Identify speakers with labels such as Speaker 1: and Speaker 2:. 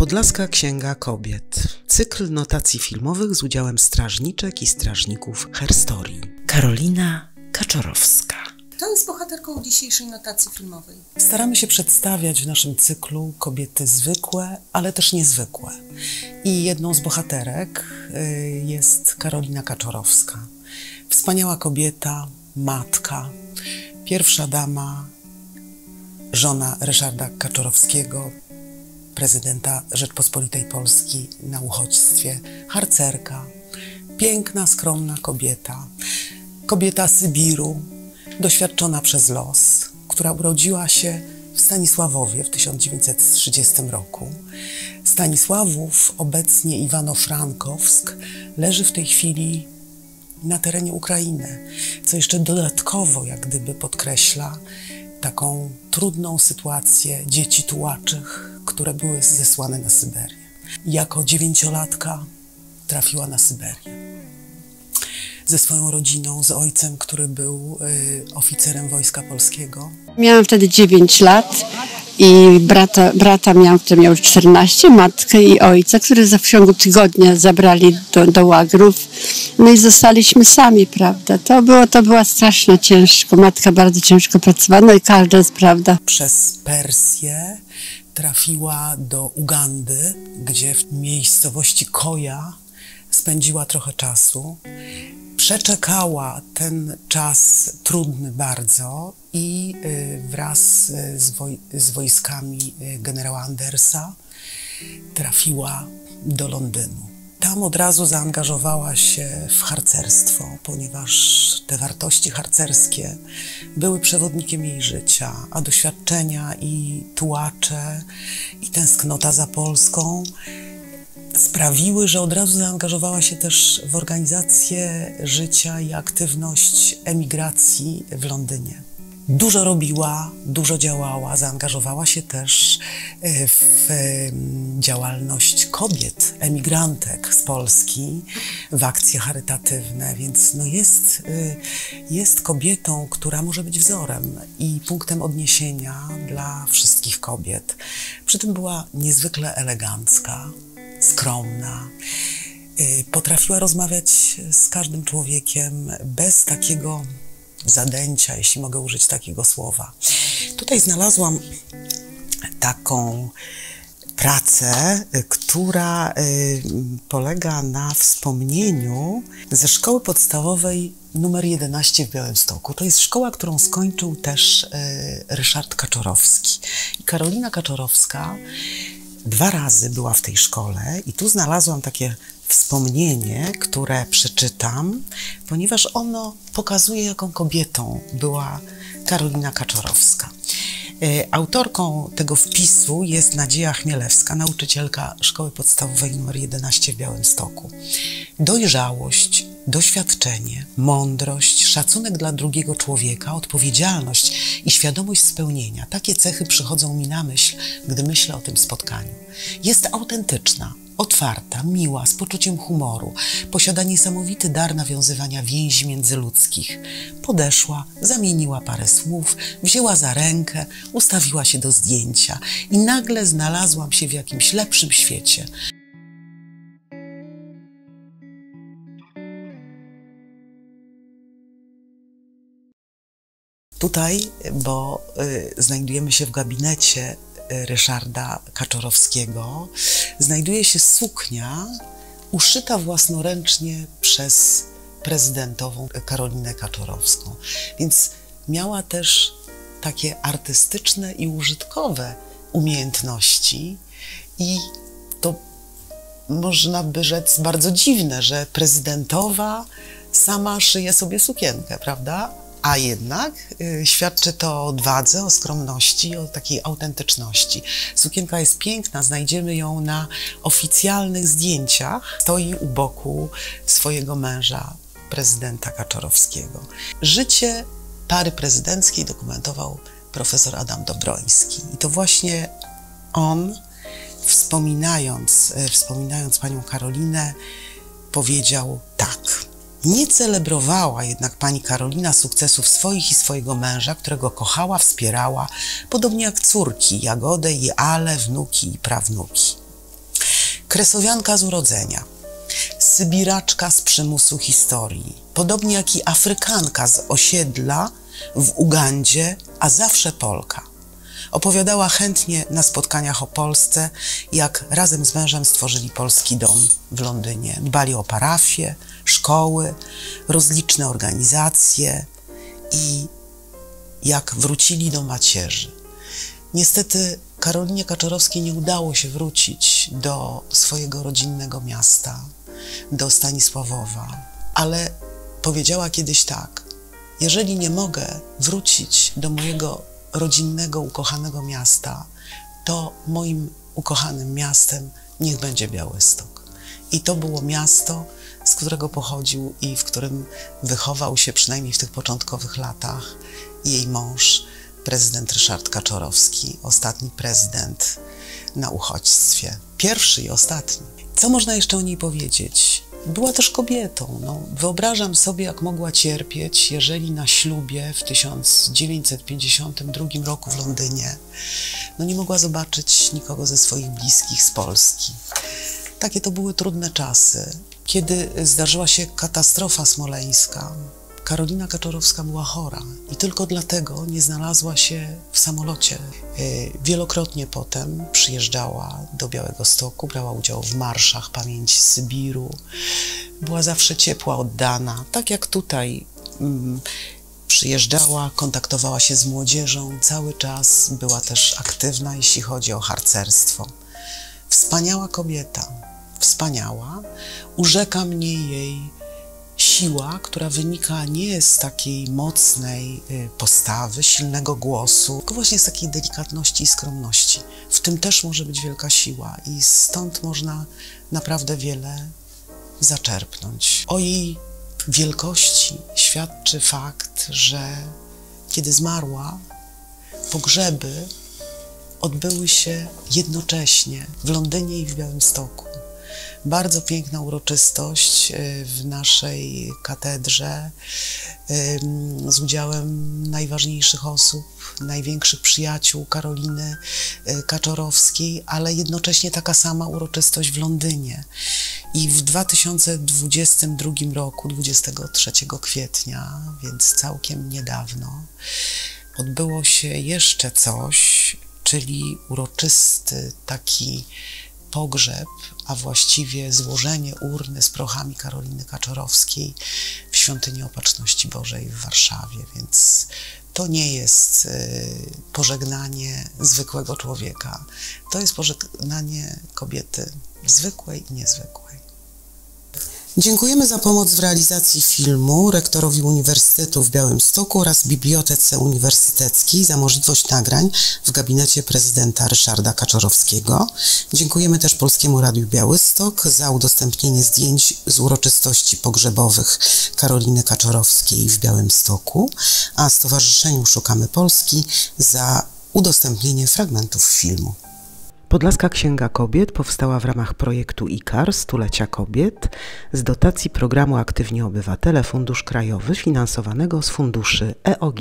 Speaker 1: Podlaska Księga Kobiet. Cykl notacji filmowych z udziałem strażniczek i strażników herstorii. Karolina Kaczorowska.
Speaker 2: Kto jest bohaterką dzisiejszej notacji filmowej?
Speaker 1: Staramy się przedstawiać w naszym cyklu kobiety zwykłe, ale też niezwykłe. I jedną z bohaterek y, jest Karolina Kaczorowska. Wspaniała kobieta, matka, pierwsza dama, żona Ryszarda Kaczorowskiego, prezydenta Rzeczpospolitej Polski na uchodźstwie, harcerka, piękna, skromna kobieta, kobieta Sybiru, doświadczona przez los, która urodziła się w Stanisławowie w 1930 roku. Stanisławów, obecnie Iwano-Frankowsk, leży w tej chwili na terenie Ukrainy, co jeszcze dodatkowo, jak gdyby podkreśla, taką trudną sytuację dzieci tułaczych, które były zesłane na Syberię. Jako dziewięciolatka trafiła na Syberię. Ze swoją rodziną, z ojcem, który był y, oficerem Wojska Polskiego.
Speaker 3: Miałam wtedy 9 lat i brata, brata miałam, który miał 14, matkę i ojca, którzy za w ciągu tygodnia zabrali do, do łagrów. No i zostaliśmy sami, prawda. To, było, to była strasznie ciężko. Matka bardzo ciężko pracowała, no i każda jest prawda.
Speaker 1: Przez Persję trafiła do Ugandy, gdzie w miejscowości Koja spędziła trochę czasu. Przeczekała ten czas trudny bardzo i y, wraz z, woj z wojskami y, generała Andersa trafiła do Londynu. Tam od razu zaangażowała się w harcerstwo, ponieważ te wartości harcerskie były przewodnikiem jej życia, a doświadczenia i tułacze, i tęsknota za Polską sprawiły, że od razu zaangażowała się też w organizację życia i aktywność emigracji w Londynie. Dużo robiła, dużo działała, zaangażowała się też e, w działalność kobiet, emigrantek z Polski, w akcje charytatywne, więc no jest, e, jest kobietą, która może być wzorem i punktem odniesienia dla wszystkich kobiet. Przy tym była niezwykle elegancka, skromna. E, potrafiła rozmawiać z każdym człowiekiem bez takiego zadęcia, jeśli mogę użyć takiego słowa. Tutaj znalazłam taką pracę, która y, polega na wspomnieniu ze szkoły podstawowej numer 11 w Białymstoku. To jest szkoła, którą skończył też y, Ryszard Kaczorowski. I Karolina Kaczorowska dwa razy była w tej szkole i tu znalazłam takie wspomnienie, które przeczytam, ponieważ ono pokazuje, jaką kobietą była Karolina Kaczorowska. E, autorką tego wpisu jest Nadzieja Chmielewska, nauczycielka Szkoły Podstawowej nr 11 w Białymstoku. Dojrzałość, doświadczenie, mądrość, szacunek dla drugiego człowieka, odpowiedzialność i świadomość spełnienia. Takie cechy przychodzą mi na myśl, gdy myślę o tym spotkaniu. Jest autentyczna, otwarta, miła, z poczuciem humoru, posiada niesamowity dar nawiązywania więzi międzyludzkich. Podeszła, zamieniła parę słów, wzięła za rękę, ustawiła się do zdjęcia i nagle znalazłam się w jakimś lepszym świecie. Tutaj, bo y, znajdujemy się w gabinecie Ryszarda Kaczorowskiego znajduje się suknia uszyta własnoręcznie przez prezydentową Karolinę Kaczorowską. Więc miała też takie artystyczne i użytkowe umiejętności i to można by rzec bardzo dziwne, że prezydentowa sama szyje sobie sukienkę, prawda? A jednak y, świadczy to o odwadze, o skromności, o takiej autentyczności. Sukienka jest piękna, znajdziemy ją na oficjalnych zdjęciach. Stoi u boku swojego męża, prezydenta Kaczorowskiego. Życie pary prezydenckiej dokumentował profesor Adam Dobroński. I to właśnie on, wspominając, y, wspominając panią Karolinę, powiedział tak. Nie celebrowała jednak pani Karolina sukcesów swoich i swojego męża, którego kochała, wspierała, podobnie jak córki Jagodę i Ale, wnuki i prawnuki. kresowianka z urodzenia, sybiraczka z przymusu historii, podobnie jak i Afrykanka z osiedla w Ugandzie, a zawsze Polka. Opowiadała chętnie na spotkaniach o Polsce, jak razem z mężem stworzyli polski dom w Londynie. Dbali o parafie, szkoły, rozliczne organizacje i jak wrócili do macierzy. Niestety Karolinie Kaczorowskiej nie udało się wrócić do swojego rodzinnego miasta, do Stanisławowa, ale powiedziała kiedyś tak: Jeżeli nie mogę wrócić do mojego rodzinnego, ukochanego miasta, to moim ukochanym miastem niech będzie Białystok. I to było miasto, z którego pochodził i w którym wychował się, przynajmniej w tych początkowych latach, jej mąż, prezydent Ryszard Kaczorowski, ostatni prezydent na uchodźstwie. Pierwszy i ostatni. Co można jeszcze o niej powiedzieć? Była też kobietą. No, wyobrażam sobie, jak mogła cierpieć, jeżeli na ślubie w 1952 roku w Londynie no, nie mogła zobaczyć nikogo ze swoich bliskich z Polski. Takie to były trudne czasy. Kiedy zdarzyła się katastrofa smoleńska, Karolina Kaczorowska była chora i tylko dlatego nie znalazła się w samolocie. E, wielokrotnie potem przyjeżdżała do Białego Stoku, brała udział w marszach pamięci Sybiru. Była zawsze ciepła, oddana, tak jak tutaj. Mm, przyjeżdżała, kontaktowała się z młodzieżą, cały czas była też aktywna, jeśli chodzi o harcerstwo. Wspaniała kobieta, wspaniała. Urzeka mnie jej siła, która wynika nie z takiej mocnej y, postawy, silnego głosu, tylko właśnie z takiej delikatności i skromności. W tym też może być wielka siła i stąd można naprawdę wiele zaczerpnąć. O jej wielkości świadczy fakt, że kiedy zmarła, pogrzeby odbyły się jednocześnie w Londynie i w Białymstoku. Bardzo piękna uroczystość e, w naszej katedrze z udziałem najważniejszych osób, największych przyjaciół Karoliny e, Kaczorowskiej, ale jednocześnie taka sama uroczystość w Londynie. I w 2022 roku, 23 kwietnia, więc całkiem niedawno, odbyło się jeszcze coś, czyli uroczysty taki pogrzeb, a właściwie złożenie urny z prochami Karoliny Kaczorowskiej w Świątyni Opatrzności Bożej w Warszawie, więc to nie jest y, pożegnanie zwykłego człowieka. To jest pożegnanie kobiety zwykłej i niezwykłej. Dziękujemy za pomoc w realizacji filmu rektorowi Uniwersytetu w Białymstoku oraz Bibliotece Uniwersyteckiej za możliwość nagrań w gabinecie prezydenta Ryszarda Kaczorowskiego. Dziękujemy też Polskiemu Radiu Białystok za udostępnienie zdjęć z uroczystości pogrzebowych Karoliny Kaczorowskiej w Białymstoku, a Stowarzyszeniu Szukamy Polski za udostępnienie fragmentów filmu. Podlaska Księga Kobiet powstała w ramach projektu IKAR Stulecia Kobiet z dotacji programu Aktywni Obywatele Fundusz Krajowy finansowanego z funduszy EOG.